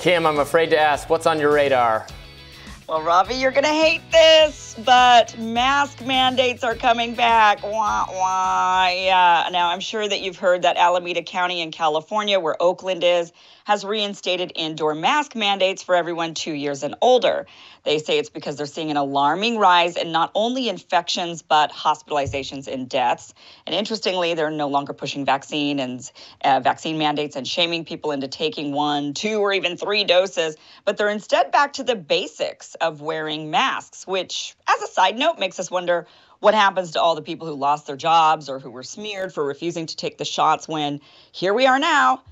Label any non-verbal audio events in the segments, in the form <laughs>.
Kim, I'm afraid to ask, what's on your radar? Well, Robby, you're going to hate this, but mask mandates are coming back. Wah, wah. Yeah. Now, I'm sure that you've heard that Alameda County in California, where Oakland is, has reinstated indoor mask mandates for everyone two years and older. They say it's because they're seeing an alarming rise in not only infections, but hospitalizations and deaths. And interestingly, they're no longer pushing vaccine and uh, vaccine mandates and shaming people into taking one, two, or even three doses, but they're instead back to the basics of wearing masks, which, as a side note, makes us wonder what happens to all the people who lost their jobs or who were smeared for refusing to take the shots when here we are now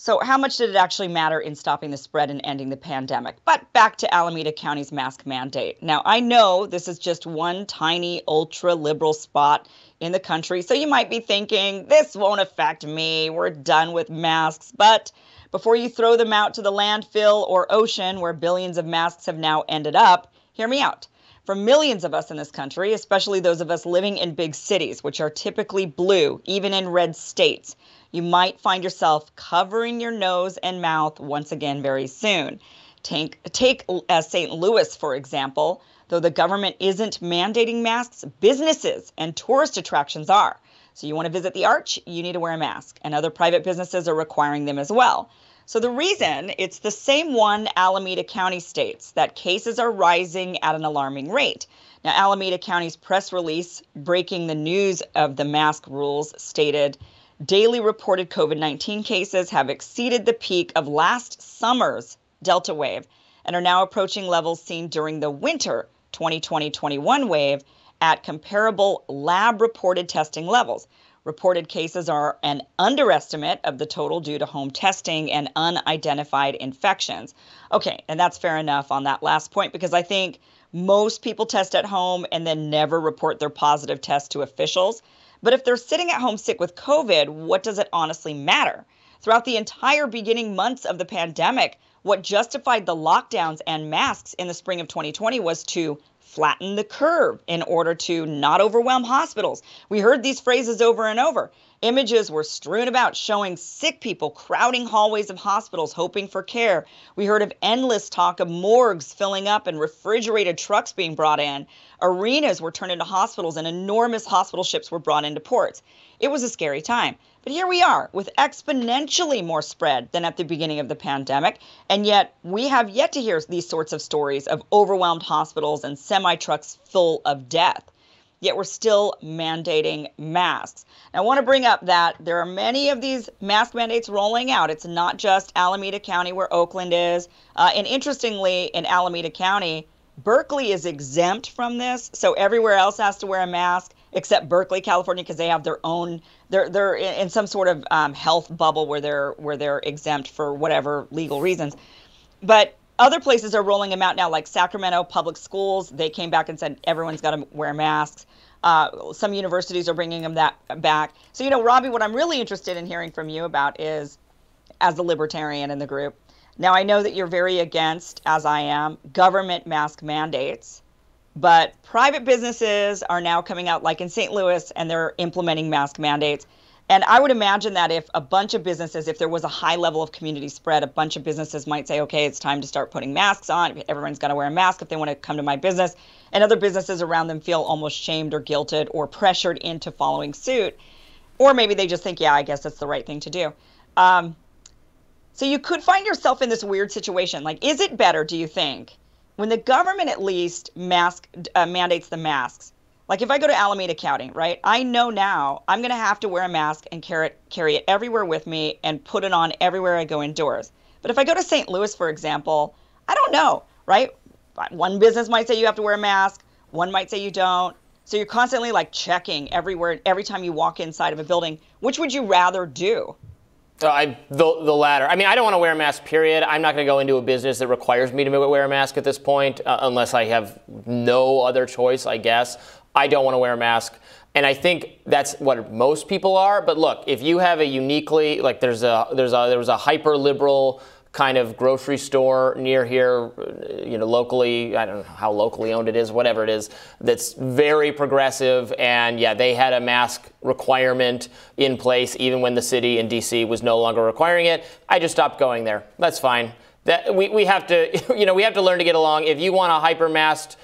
so, how much did it actually matter in stopping the spread and ending the pandemic? But back to Alameda County's mask mandate. Now, I know this is just one tiny ultra liberal spot in the country, so you might be thinking, this won't affect me. We're done with masks. But before you throw them out to the landfill or ocean where billions of masks have now ended up, hear me out. For millions of us in this country, especially those of us living in big cities, which are typically blue, even in red states, you might find yourself covering your nose and mouth once again very soon. Take, take uh, St. Louis, for example. Though the government isn't mandating masks, businesses and tourist attractions are. So you want to visit the arch, you need to wear a mask, and other private businesses are requiring them as well. So the reason it's the same one Alameda County states that cases are rising at an alarming rate. Now, Alameda County's press release breaking the news of the mask rules stated daily reported COVID 19 cases have exceeded the peak of last summer's Delta wave and are now approaching levels seen during the winter 2020 21 wave at comparable lab reported testing levels. Reported cases are an underestimate of the total due to home testing and unidentified infections. Okay, and that's fair enough on that last point because I think most people test at home and then never report their positive test to officials. But if they're sitting at home sick with COVID, what does it honestly matter? Throughout the entire beginning months of the pandemic, what justified the lockdowns and masks in the spring of 2020 was to flatten the curve in order to not overwhelm hospitals. We heard these phrases over and over. Images were strewn about showing sick people crowding hallways of hospitals hoping for care. We heard of endless talk of morgues filling up and refrigerated trucks being brought in. Arenas were turned into hospitals and enormous hospital ships were brought into ports. It was a scary time. But here we are with exponentially more spread than at the beginning of the pandemic. And yet we have yet to hear these sorts of stories of overwhelmed hospitals and semi trucks full of death yet we're still mandating masks. I want to bring up that there are many of these mask mandates rolling out. It's not just Alameda County where Oakland is. Uh, and interestingly, in Alameda County, Berkeley is exempt from this. So everywhere else has to wear a mask except Berkeley, California, because they have their own. They're they're in some sort of um, health bubble where they're where they're exempt for whatever legal reasons. But other places are rolling them out now, like Sacramento Public Schools. They came back and said everyone's got to wear masks. Uh, some universities are bringing them that back. So, you know, Robby, what I'm really interested in hearing from you about is, as the libertarian in the group, now I know that you're very against, as I am, government mask mandates, but private businesses are now coming out, like in St. Louis, and they're implementing mask mandates. And I would imagine that if a bunch of businesses, if there was a high level of community spread, a bunch of businesses might say, okay, it's time to start putting masks on. Everyone's got to wear a mask if they want to come to my business. And other businesses around them feel almost shamed or guilted or pressured into following suit. Or maybe they just think, yeah, I guess that's the right thing to do. Um, so you could find yourself in this weird situation. Like, is it better, do you think, when the government at least mask uh, mandates the masks? Like if I go to Alameda County, right? I know now I'm going to have to wear a mask and carry it, carry it everywhere with me and put it on everywhere I go indoors. But if I go to St. Louis, for example, I don't know, right? One business might say you have to wear a mask, one might say you don't. So you're constantly like checking everywhere, every time you walk inside of a building. Which would you rather do? Uh, I, the, the latter. I mean, I don't want to wear a mask, period. I'm not going to go into a business that requires me to wear a mask at this point, uh, unless I have no other choice, I guess. I don't want to wear a mask. And I think that's what most people are. But look, if you have a uniquely like there's a there's a there was a hyper liberal kind of grocery store near here, you know, locally, I don't know how locally owned it is, whatever it is, that's very progressive. And yeah, they had a mask requirement in place even when the city in DC was no longer requiring it. I just stopped going there. That's fine that we, we have to <laughs> you know we have to learn to get along. If you want a hyper masked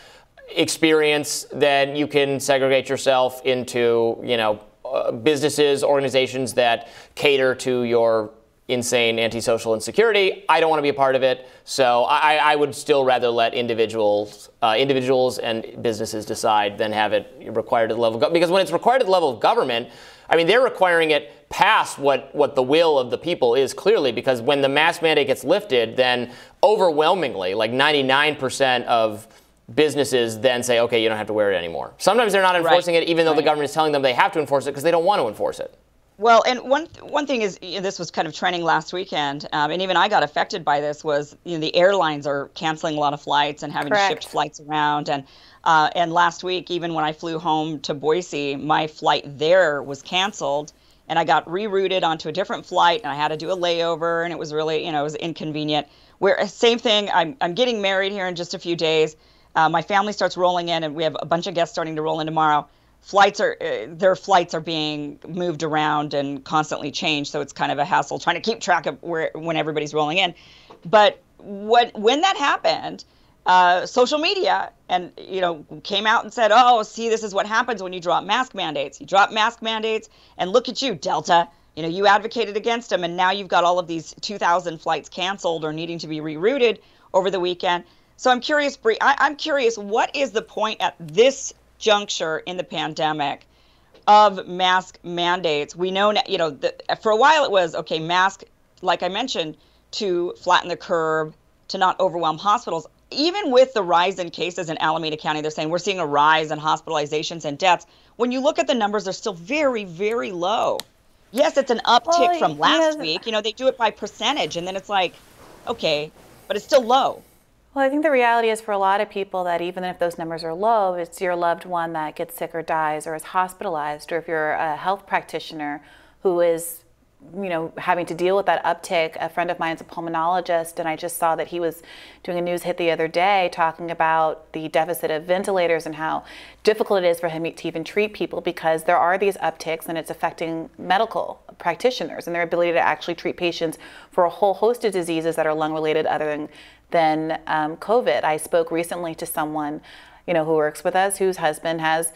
experience, then you can segregate yourself into you know uh, businesses, organizations that cater to your insane antisocial insecurity. I don't want to be a part of it, so I, I would still rather let individuals, uh, individuals and businesses decide than have it required at the level of because when it's required at the level of government, I mean they're requiring it past what what the will of the people is clearly because when the mask mandate gets lifted, then overwhelmingly, like 99% of businesses then say, okay, you don't have to wear it anymore. Sometimes they're not enforcing right. it, even though right. the government is telling them they have to enforce it because they don't want to enforce it. Well, and one one thing is this was kind of trending last weekend, um, and even I got affected by this. Was you know the airlines are canceling a lot of flights and having Correct. to shift flights around, and uh, and last week even when I flew home to Boise, my flight there was canceled, and I got rerouted onto a different flight, and I had to do a layover, and it was really you know it was inconvenient. Where same thing, I'm I'm getting married here in just a few days. Uh, my family starts rolling in, and we have a bunch of guests starting to roll in tomorrow flights are uh, their flights are being moved around and constantly changed so it's kind of a hassle trying to keep track of where when everybody's rolling in. But what when that happened uh, social media and you know came out and said oh see this is what happens when you drop mask mandates. You drop mask mandates and look at you Delta. You know you advocated against them and now you've got all of these 2000 flights canceled or needing to be rerouted over the weekend. So i'm curious Brie, I, i'm curious what is the point at this juncture in the pandemic of mask mandates. We know, you know, the, for a while it was okay, mask, like I mentioned, to flatten the curve, to not overwhelm hospitals. Even with the rise in cases in Alameda County, they're saying we're seeing a rise in hospitalizations and deaths. When you look at the numbers, they're still very, very low. Yes, it's an uptick well, from last week. You know, they do it by percentage, and then it's like, okay, but it's still low. Well, I think the reality is for a lot of people that even if those numbers are low, it's your loved one that gets sick or dies or is hospitalized, or if you're a health practitioner who is, you know, having to deal with that uptick. A friend of mine is a pulmonologist, and I just saw that he was doing a news hit the other day talking about the deficit of ventilators and how difficult it is for him to even treat people because there are these upticks and it's affecting medical practitioners and their ability to actually treat patients for a whole host of diseases that are lung related other than than um, COVID. I spoke recently to someone, you know, who works with us whose husband has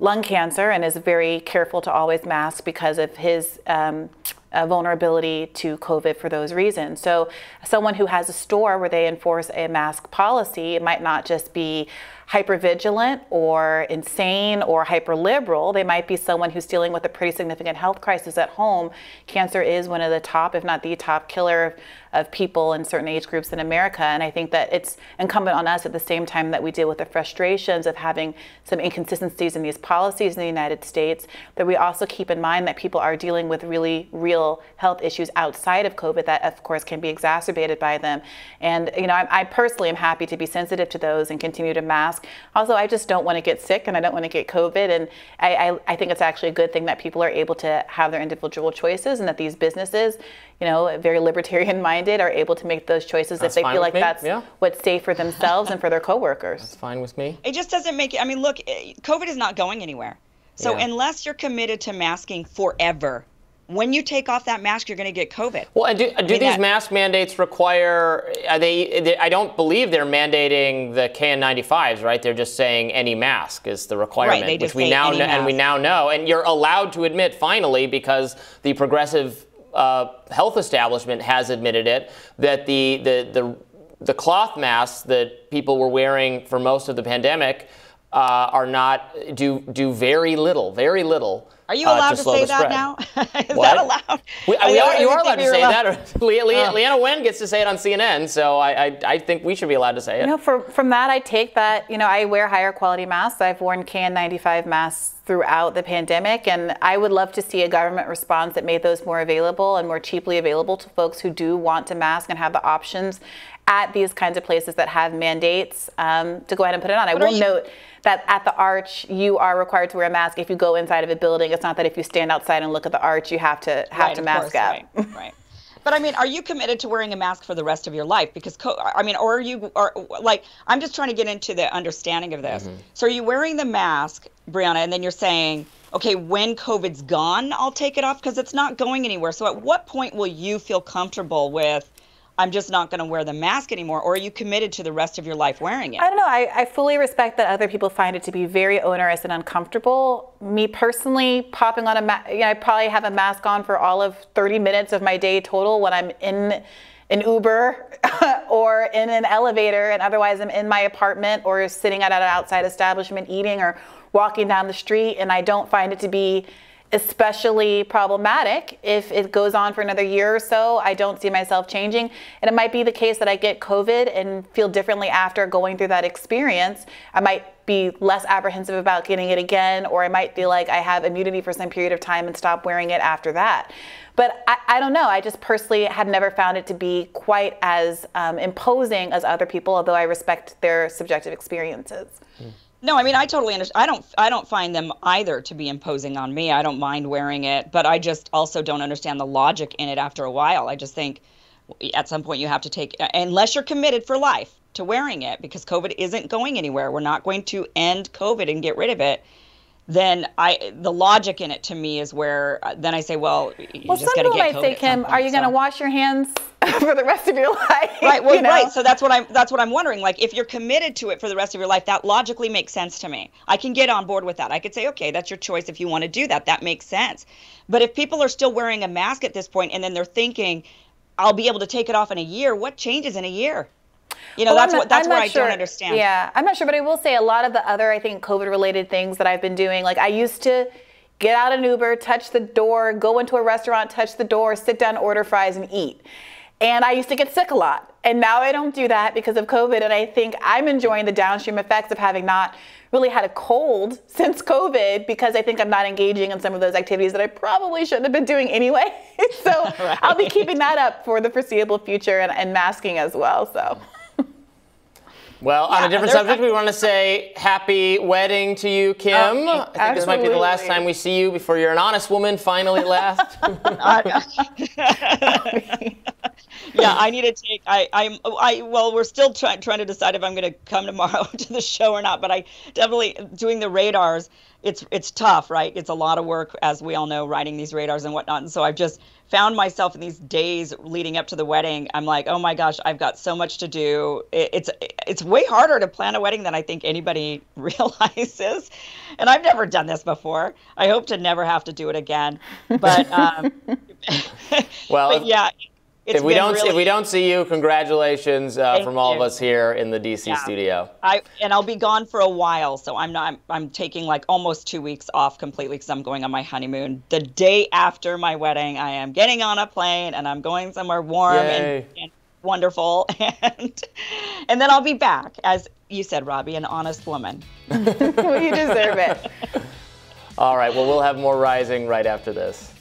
lung cancer and is very careful to always mask because of his um, uh, vulnerability to COVID for those reasons. So, someone who has a store where they enforce a mask policy, it might not just be hyper vigilant or insane or hyper liberal. They might be someone who's dealing with a pretty significant health crisis at home. Cancer is one of the top, if not the top killer of people in certain age groups in America. And I think that it's incumbent on us at the same time that we deal with the frustrations of having some inconsistencies in these policies in the United States, that we also keep in mind that people are dealing with really real health issues outside of COVID that, of course, can be exacerbated by them. And, you know, I, I personally am happy to be sensitive to those and continue to mask. Also, I just don't want to get sick and I don't want to get COVID. And I, I, I think it's actually a good thing that people are able to have their individual choices and that these businesses, you know, very <laughs> libertarian minded, are able to make those choices that's if they feel like me. that's yeah. what's safe for themselves and for their coworkers. That's fine with me. It just doesn't make it. I mean, look, eh, COVID is not going anywhere. So yeah. unless you're committed to masking forever, when you take off that mask, you're going to get COVID. Well, and do, do mean, these that, mask mandates require? Are they, they, I don't believe they're mandating the KN95s, right? They're just saying any mask is the requirement, right, which we now know, and we now know, and you're allowed to admit finally because the progressive uh, health establishment has admitted it that the the the the cloth masks that people were wearing for most of the pandemic uh, are not do do very little, very little are you allowed uh, to, to say that now? <laughs> Is what? that allowed? We, we are, you are allowed to say allowed. that. <laughs> Le- Le- oh. Leana Wen gets to say it on CNN, so I, I, I, think we should be allowed to say it. You know, for, from that, I take that, you know, I wear higher quality masks. I've worn KN95 masks throughout the pandemic, and I would love to see a government response that made those more available and more cheaply available to folks who do want to mask and have the options at these kinds of places that have mandates um, to go ahead and put it on. I will note that at the arch you are required to wear a mask if you go inside of a building. It's not that if you stand outside and look at the arch you have to have right, to mask course, up. Right, right. <laughs> But I mean, are you committed to wearing a mask for the rest of your life? Because I mean, or are you or like I'm just trying to get into the understanding of this. Mm-hmm. So are you wearing the mask, Briahna, and then you're saying, okay, when COVID's gone, I'll take it off because it's not going anywhere. So at what point will you feel comfortable with? I'm just not going to wear the mask anymore? Or are you committed to the rest of your life wearing it? I don't know. I, I fully respect that other people find it to be very onerous and uncomfortable. Me personally, popping on a mask, you know, I probably have a mask on for all of 30 minutes of my day total when I'm in an Uber <laughs> or in an elevator, and otherwise I'm in my apartment or sitting at an outside establishment eating or walking down the street, and I don't find it to be especially problematic if it goes on for another year or so. I don't see myself changing. And it might be the case that I get COVID and feel differently after going through that experience. I might be less apprehensive about getting it again, or I might feel like I have immunity for some period of time and stop wearing it after that. But I, I don't know. I just personally have never found it to be quite as um, imposing as other people, although I respect their subjective experiences. Mm. No, I mean I totally understand. I don't I don't find them either to be imposing on me. I don't mind wearing it, but I just also don't understand the logic in it after a while. I just think at some point you have to take uh, unless you're committed for life to wearing it because COVID isn't going anywhere. We're not going to end COVID and get rid of it then I the logic in it to me is where uh, then I say, well, you well, just got to get might say, Kim, point, are you so. going to wash your hands <laughs> for the rest of your life? Right, well, you know? right. So that's what I'm that's what I'm wondering. Like, if you're committed to it for the rest of your life, that logically makes sense to me. I can get on board with that. I could say, okay, that's your choice if you want to do that. That makes sense. But if people are still wearing a mask at this point, and then they're thinking, I'll be able to take it off in a year, what changes in a year? You know, well, that's not, what that's I'm where I sure. don't understand. Yeah, I'm not sure, but I will say a lot of the other I think COVID related things that I've been doing, like I used to get out an Uber, touch the door, go into a restaurant, touch the door, sit down, order fries and eat. And I used to get sick a lot. And now I don't do that because of COVID. And I think I'm enjoying the downstream effects of having not really had a cold <laughs> since COVID because I think I'm not engaging in some of those activities that I probably shouldn't have been doing anyway. <laughs> so <laughs> right. I'll be keeping that up for the foreseeable future and, and masking as well. So. Well, yeah, on a different subject, we want to say happy wedding to you, Kim. Oh, I think absolutely. this might be the last time we see you before you're an honest woman, finally at last. <laughs> <laughs> <laughs> yeah, I need to take. I, I'm. I well, we're still trying trying to decide if I'm going to come tomorrow <laughs> to the show or not. But I definitely doing the radars. It's it's tough, right? It's a lot of work, as we all know, writing these radars and whatnot. And so I've just found myself in these days leading up to the wedding. I'm like, oh my gosh, I've got so much to do. It, it's it's way harder to plan a wedding than I think anybody <laughs> realizes. And I've never done this before. I hope to never have to do it again. But um, well, but yeah, if we don't really, if we don't see you, congratulations uh, from all you. of us here in the DC yeah. studio. I and I'll be gone for a while, so I'm not. I'm, I'm taking like almost two weeks off completely because I'm going on my honeymoon. The day after my wedding, I am getting on a plane and I'm going somewhere warm and, and, wonderful, <laughs> and and then I'll be back as you said, Robby, an honest woman. <laughs> well, you deserve it. <laughs> all right. Well, we'll have more rising right after this.